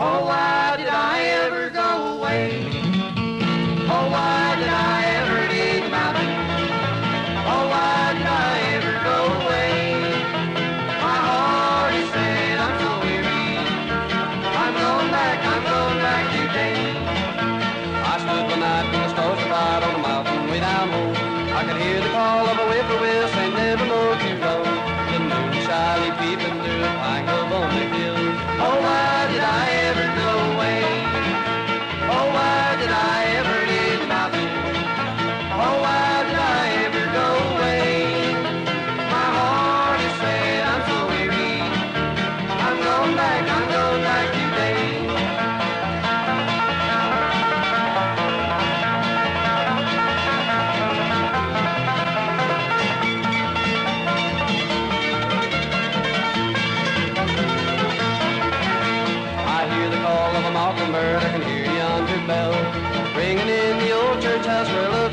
Oh, why did I ever go away? Oh, why did I ever leave the mountain? Oh, why did I ever go away? My heart is sad, I'm so weary. I'm going back, I'm going back today. I stood one night when the stars were bright on the mountain way down home. I could hear the call of a I can hear yonder bell. Ringing in the old church house where